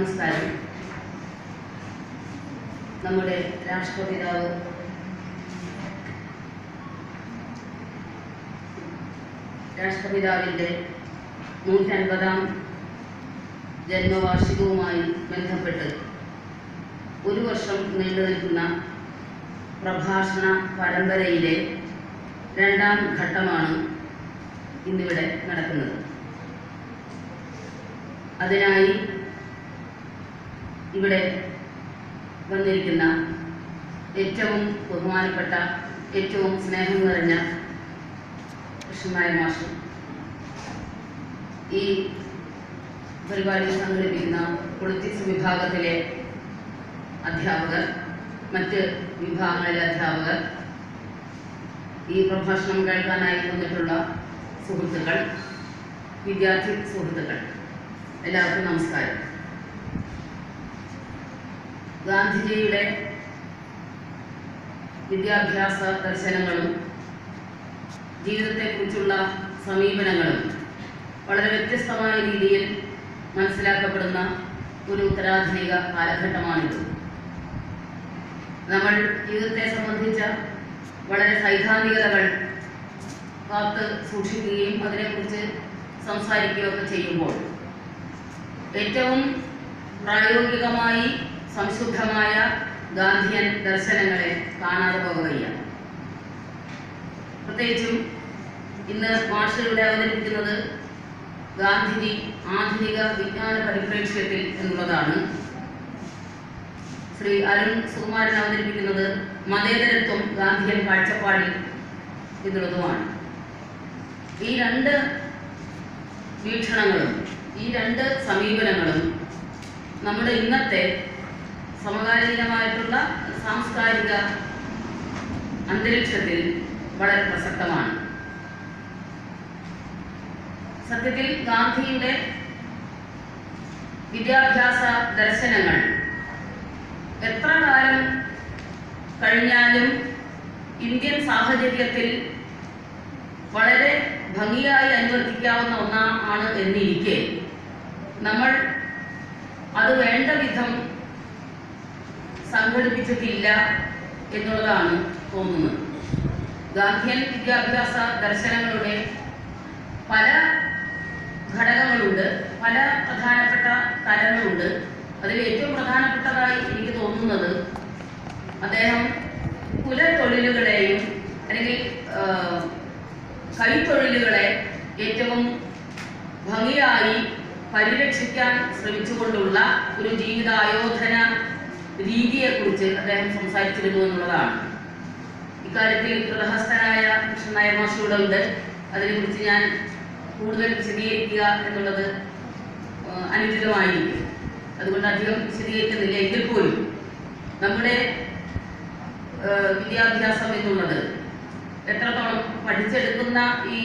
നമസ്കാരം. നമ്മുടെ രാഷ്ട്രപിതാവ് രാഷ്ട്രപിതാവിന്റെ നൂറ്റൻപതാം ജന്മവാർഷികവുമായി ബന്ധപ്പെട്ട് ഒരു വർഷം നീണ്ടു നിൽക്കുന്ന പ്രഭാഷണ പരമ്പരയിലെ രണ്ടാം ഘട്ടമാണ് ഇന്നിവിടെ നടക്കുന്നത്. അതിനായി ഇവിടെ വന്നിരിക്കുന്ന ഏറ്റവും ബഹുമാനപ്പെട്ട ഏറ്റവും സ്നേഹം നിറഞ്ഞ കൃഷ്ണനായ മാഷ്. ഈ പരിപാടി സംഘടിപ്പിക്കുന്ന പൊളിറ്റിക്സ് വിഭാഗത്തിലെ അധ്യാപകർ മറ്റ് വിഭാഗങ്ങളിലെ അധ്യാപകർ ഈ പ്രഭാഷണം കേൾക്കാനായി വന്നിട്ടുള്ള സുഹൃത്തുക്കൾ വിദ്യാർത്ഥി സുഹൃത്തുക്കൾ എല്ലാവർക്കും നമസ്കാരം. ഗാന്ധിജിയുടെ വിദ്യാഭ്യാസ ദർശനങ്ങളും ജീവിതത്തെക്കുറിച്ചുള്ള സമീപനങ്ങളും വളരെ വ്യത്യസ്തമായ രീതിയിൽ മനസ്സിലാക്കപ്പെടുന്ന ഒരു ഉത്തരാധുനിക കാലഘട്ടമാണിത്. നമ്മൾ ജീവിതത്തെ സംബന്ധിച്ച വളരെ സൈദ്ധാന്തികതകൾ കാത്ത് സൂക്ഷിക്കുകയും അതിനെക്കുറിച്ച് സംസാരിക്കുകയൊക്കെ ചെയ്യുമ്പോൾ ഏറ്റവും പ്രായോഗികമായി സംശുദ്ധമായ ഗാന്ധിയൻ ദർശനങ്ങളെ കാണാതെ പോകുകയില്ല പ്രത്യേകിച്ചും ഇന്ന് മാഷയുടെ അവതരിപ്പിക്കുന്നത് ഗാന്ധിജി ആധുനിക വിജ്ഞാന പരിപ്രേക്ഷ്യത്തിൽ എന്നുള്ളതാണ്. ശ്രീ അരുൺ സുകുമാരൻ അവതരിപ്പിക്കുന്നത് മതേതരത്വം ഗാന്ധിയൻ കാഴ്ചപ്പാടിൽ എന്നുള്ളതുമാണ് ഈ രണ്ട് വീക്ഷണങ്ങളും ഈ രണ്ട് സമീപനങ്ങളും നമ്മുടെ ഇന്നത്തെ സമകാലീനമായിട്ടുള്ള സാംസ്കാരിക അന്തരീക്ഷത്തിൽ വളരെ പ്രസക്തമാണ്. സത്യത്തിൽ ഗാന്ധിയുടെ വിദ്യാഭ്യാസ ദർശനങ്ങൾ എത്ര കാലം കഴിഞ്ഞാലും ഇന്ത്യൻ സാഹചര്യത്തിൽ വളരെ ഭംഗിയായി അനുവർത്തിക്കാവുന്ന ഒന്നാണ് എന്നിരിക്കെ നമ്മൾ അത് വേണ്ട വിധം സംഘടിപ്പിച്ചിട്ടില്ല എന്നുള്ളതാണ് തോന്നുന്നത്. ഗാന്ധിയൻ വിദ്യാഭ്യാസ ദർശനങ്ങളുടെ പല ഘടകങ്ങളുണ്ട് പല പ്രധാനപ്പെട്ട തലങ്ങളുണ്ട് അതിൽ ഏറ്റവും പ്രധാനപ്പെട്ടതായി എനിക്ക് തോന്നുന്നത് അദ്ദേഹം കുലത്തൊഴിലുകളെയും അല്ലെങ്കിൽ കൈത്തൊഴിലുകളെ ഏറ്റവും ഭംഗിയായി പരിരക്ഷിക്കാൻ ശ്രമിച്ചുകൊണ്ടുള്ള ഒരു ജീവിതായോധന രീതിയെക്കുറിച്ച് അദ്ദേഹം സംസാരിച്ചിരുന്നു എന്നുള്ളതാണ്. ഇക്കാര്യത്തിൽ ഗൃഹസ്ഥനായ കൃഷ്ണനായ മാഷിയുടെ ഉണ്ട്. അതിനെക്കുറിച്ച് ഞാൻ കൂടുതൽ വിശദീകരിക്കുക എന്നുള്ളത് അനുചിതമായിരിക്കും. അതുകൊണ്ട് അധികം വിശദീകരിക്കുന്നില്ല. എങ്കിൽ പോലും നമ്മുടെ വിദ്യാഭ്യാസം എന്നുള്ളത് എത്രത്തോളം പഠിച്ചെടുക്കുന്ന ഈ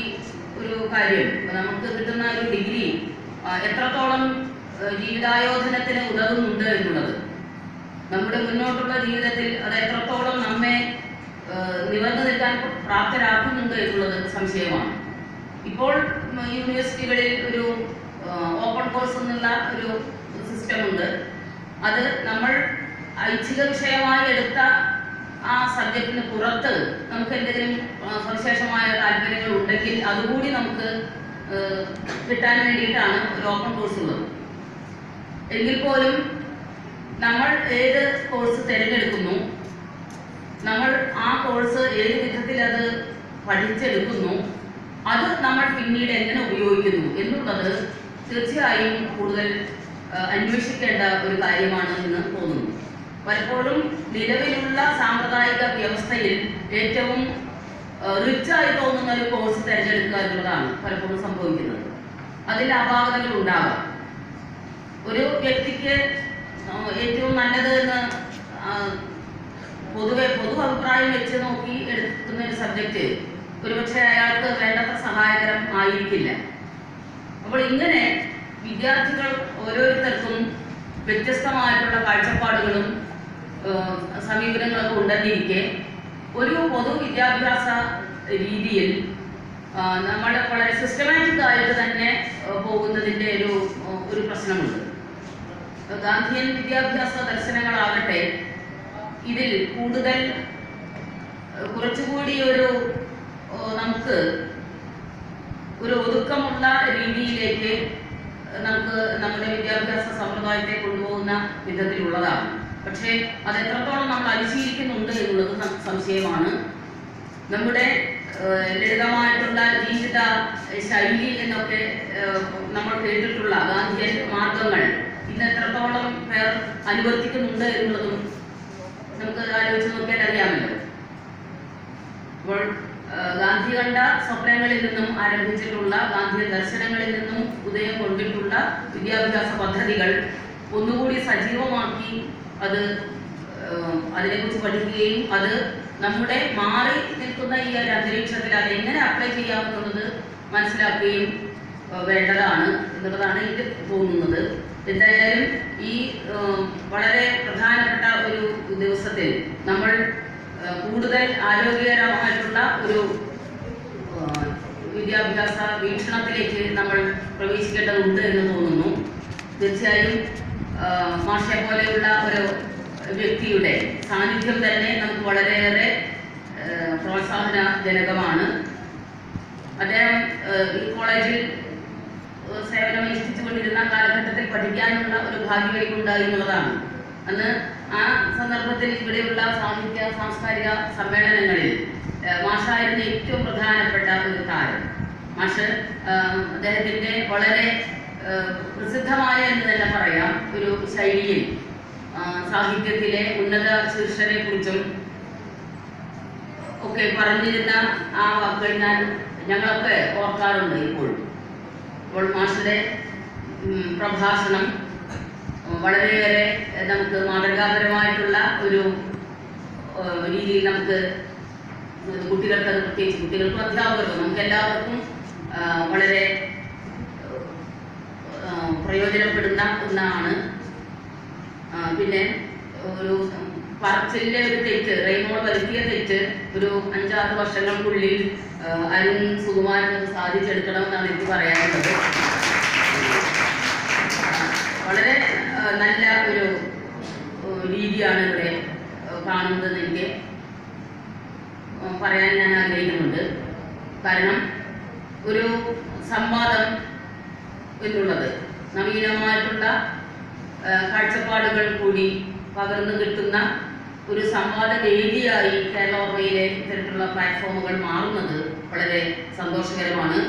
ഒരു കാര്യം നമുക്ക് കിട്ടുന്ന ഒരു ഡിഗ്രി എത്രത്തോളം ജീവിതായോധനത്തിന് ഉതകുന്നുണ്ട് എന്നുള്ളത് നമ്മുടെ മുന്നോട്ടുള്ള ജീവിതത്തിൽ അത് എത്രത്തോളം നമ്മെ നിവർന്നു നിൽക്കാൻ പ്രാപ്തരാക്കുന്നുണ്ട് എന്നുള്ളത് സംശയമാണ്. ഇപ്പോൾ യൂണിവേഴ്സിറ്റികളിൽ ഒരു ഓപ്പൺ കോഴ്സ് എന്നുള്ള ഒരു സിസ്റ്റം ഉണ്ട്. അത് നമ്മൾ ഐച്ഛിക വിഷയമായി എടുത്ത ആ സബ്ജക്റ്റിന് പുറത്ത് നമുക്ക് എന്തെങ്കിലും സവിശേഷമായ താല്പര്യങ്ങൾ ഉണ്ടെങ്കിൽ അതുകൂടി നമുക്ക് കിട്ടാൻ വേണ്ടിയിട്ടാണ് ഒരു ഓപ്പൺ കോഴ്സ് ഉള്ളത്. എങ്കിൽ പോലും നമ്മൾ ഏത് കോഴ്സ് തിരഞ്ഞെടുക്കുന്നു? നമ്മൾ ആ കോഴ്സ് ഏത് വിധത്തിൽ അത് പഠിച്ചെടുക്കുന്നു? അത് നമ്മൾ പിന്നീട് എങ്ങനെ ഉപയോഗിക്കുന്നു എന്നുള്ളത് തീർച്ചയായും കൂടുതൽ അന്വേഷിക്കേണ്ട ഒരു കാര്യമാണ് എന്ന് തോന്നുന്നു. പലപ്പോഴും നിലവിലുള്ള സാമ്പ്രദായിക വ്യവസ്ഥയിൽ ഏറ്റവും റിച്ചായി തോന്നുന്ന ഒരു കോഴ്സ് തിരഞ്ഞെടുക്കുക എന്നുള്ളതാണ് പലപ്പോഴും സംഭവിക്കുന്നത്. അതിൽ അപാകതകൾ ഉണ്ടാകാം. ഒരു വ്യക്തിക്ക് ഏറ്റവും നല്ലത് എന്ന് പൊതുവെ പൊതു അഭിപ്രായം വെച്ച് നോക്കി എടുക്കുന്ന ഒരു സബ്ജക്റ്റ് ഒരുപക്ഷെ അയാൾക്ക് വേണ്ടത്ര സഹായകരം ആയിരിക്കില്ല അപ്പോൾ ഇങ്ങനെ വിദ്യാർത്ഥികൾ ഓരോരുത്തർക്കും വ്യത്യസ്തമായിട്ടുള്ള കാഴ്ചപ്പാടുകളും സമീപനങ്ങളൊക്കെ ഉണ്ടെന്നിരിക്കെ ഒരു പൊതു വിദ്യാഭ്യാസ രീതിയിൽ നമ്മൾ വളരെ സിസ്റ്റമാറ്റിക് ആയിട്ട് തന്നെ പോകുന്നതിന്റെ ഒരു ഒരു പ്രശ്നമുണ്ട്. ഗാന്ധിയൻ വിദ്യാഭ്യാസ ദർശനങ്ങളാകട്ടെ ഇതിൽ കൂടുതൽ കുറച്ചുകൂടി ഒരു നമുക്ക് ഒരു ഒതുക്കമുള്ള രീതിയിലേക്ക് നമുക്ക് നമ്മുടെ വിദ്യാഭ്യാസ സമ്പ്രദായത്തെ കൊണ്ടുപോകുന്ന വിധത്തിലുള്ളതാണ്. പക്ഷേ അത് എത്രത്തോളം നമ്മൾ അനുശീലിക്കുന്നുണ്ട് എന്നുള്ളത് സംശയമാണ്. നമ്മുടെ ലളിതമായിട്ടുള്ള ജീവിത ശൈലി എന്നൊക്കെ നമ്മൾ കേട്ടിട്ടുള്ള ഗാന്ധിയൻ മാർഗങ്ങൾ ഇന്ന് എത്രത്തോളം പേർ അനുവർത്തിക്കുന്നുണ്ട് എന്നുള്ളതും നമുക്ക് ആലോചിച്ച് നോക്കിയാൽ അറിയാമല്ലോ. അപ്പോൾ ഗാന്ധി കണ്ട സ്വപ്നങ്ങളിൽ നിന്നും ആരംഭിച്ചിട്ടുള്ള ഗാന്ധി ദർശനങ്ങളിൽ നിന്നും ഉദയം കൊണ്ടിട്ടുള്ള വിദ്യാഭ്യാസ പദ്ധതികൾ ഒന്നുകൂടി സജീവമാക്കി അത് അതിനെക്കുറിച്ച് പഠിക്കുകയും അത് നമ്മുടെ മാറി നിൽക്കുന്ന ഈ ഒരു അന്തരീക്ഷത്തിൽ അത് എങ്ങനെ അപ്ലൈ ചെയ്യാമെന്നുള്ളത് മനസ്സിലാക്കുകയും വേണ്ടതാണ് എന്നുള്ളതാണ് എനിക്ക് തോന്നുന്നത്. എന്തായാലും ഈ വളരെ പ്രധാനപ്പെട്ട ഒരു ദിവസത്തിൽ നമ്മൾ കൂടുതൽ ആരോഗ്യകരമായിട്ടുള്ള ഒരു വിദ്യാഭ്യാസ വീക്ഷണത്തിലേക്ക് നമ്മൾ പ്രവേശിക്കേണ്ടതുണ്ട് എന്ന് തോന്നുന്നു. തീർച്ചയായും മാഷെ പോലെയുള്ള ഒരു വ്യക്തിയുടെ സാന്നിധ്യം തന്നെ നമുക്ക് വളരെയേറെ പ്രോത്സാഹനജനകമാണ്. അദ്ദേഹം ഈ കോളേജിൽ സേവനം അനുഷ്ഠിച്ചുകൊണ്ടിരുന്ന കാലഘട്ടത്തിൽ പഠിക്കാനുള്ള ഒരു ഭാഗ്യം എനിക്കുണ്ടായി എന്നുള്ളതാണ് അന്ന് ആ സന്ദർഭത്തിൽ ഇവിടെയുള്ള സാഹിത്യ സാംസ്കാരിക സമ്മേളനങ്ങളിൽ മാഷായിരുന്നു ഏറ്റവും പ്രധാനപ്പെട്ട ഒരു താരം. മാഷ് അദ്ദേഹത്തിന്റെ വളരെ പ്രസിദ്ധമായ എന്ന് തന്നെ പറയാം ഒരു ശൈലിയിൽ സാഹിത്യത്തിലെ ഉന്നത ശീർഷനെ കുറിച്ചും ഒക്കെ പറഞ്ഞിരുന്ന ആ വാക്കുകൾ ഞാൻ ഞങ്ങളൊക്കെ ഓർക്കാറുണ്ട് ഇപ്പോൾ അപ്പോൾ മാഷിന്റെ പ്രഭാഷണം വളരെയേറെ നമുക്ക് മാതൃകാപരമായിട്ടുള്ള ഒരു രീതിയിൽ നമുക്ക് കുട്ടികൾക്ക് അത് പ്രത്യേകിച്ച് കുട്ടികൾക്കും അധ്യാപകർക്കും നമുക്ക് എല്ലാവർക്കും വളരെ പ്രയോജനപ്പെടുന്ന ഒന്നാണ്. പിന്നെ ഒരു പറച്ചിലെ ഒരു തെറ്റ് റെയിമോൾ വരുത്തിയ തെറ്റ് ഒരു അഞ്ചാറ് വർഷങ്ങൾക്കുള്ളിൽ അരുൺ സുകുമാരൻ അത് സാധിച്ചെടുക്കണമെന്നാണ് എനിക്ക് പറയാനുള്ളത്. വളരെ നല്ല ഒരു രീതിയാണ് ഇവിടെ കാണുന്നതെന്ന് എനിക്ക് പറയാൻ ഞാൻ ആഗ്രഹിക്കുന്നുണ്ട്. കാരണം ഒരു സംവാദം എന്നുള്ളത് നവീനമായിട്ടുള്ള കാഴ്ചപ്പാടുകൾ കൂടി പകർന്നു കിട്ടുന്ന ഒരു സംവാദ വേദിയായി കേരള ഓർമ്മയിലെ ഇത്തരത്തിലുള്ള പ്ലാറ്റ്ഫോമുകൾ മാറുന്നത് വളരെ സന്തോഷകരമാണ്.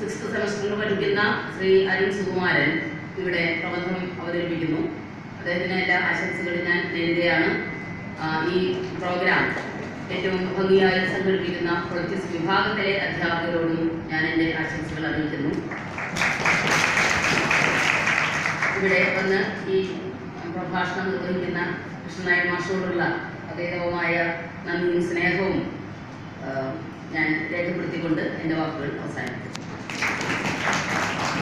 സിക്സ്ത് സെമസ്റ്ററിൽ പഠിക്കുന്ന ശ്രീ അരുൺ സുകുമാരൻ ഇവിടെ പ്രബന്ധം അവതരിപ്പിക്കുന്നു. അദ്ദേഹത്തിന് എല്ലാ ആശംസകളും ഞാൻ നേരുകയാണ്. ഈ പ്രോഗ്രാം ഏറ്റവും ഭംഗിയായി സംഘടിപ്പിക്കുന്ന പൊളിറ്റിക്സ് വിഭാഗത്തിലെ അധ്യാപകരോടും ഞാൻ എന്റെ ആശംസകൾ അറിയിക്കുന്നു. ഇവിടെ വന്ന് ഈ പ്രഭാഷണം നിർവഹിക്കുന്ന കൃഷ്ണനായ മാഷോടുള്ള അദ്ദേഹവുമായ നന്ദിയും സ്നേഹവും ഞാൻ രേഖപ്പെടുത്തിക്കൊണ്ട് എന്റെ വാക്കുകൾ അവസാനിപ്പിക്കുന്നു.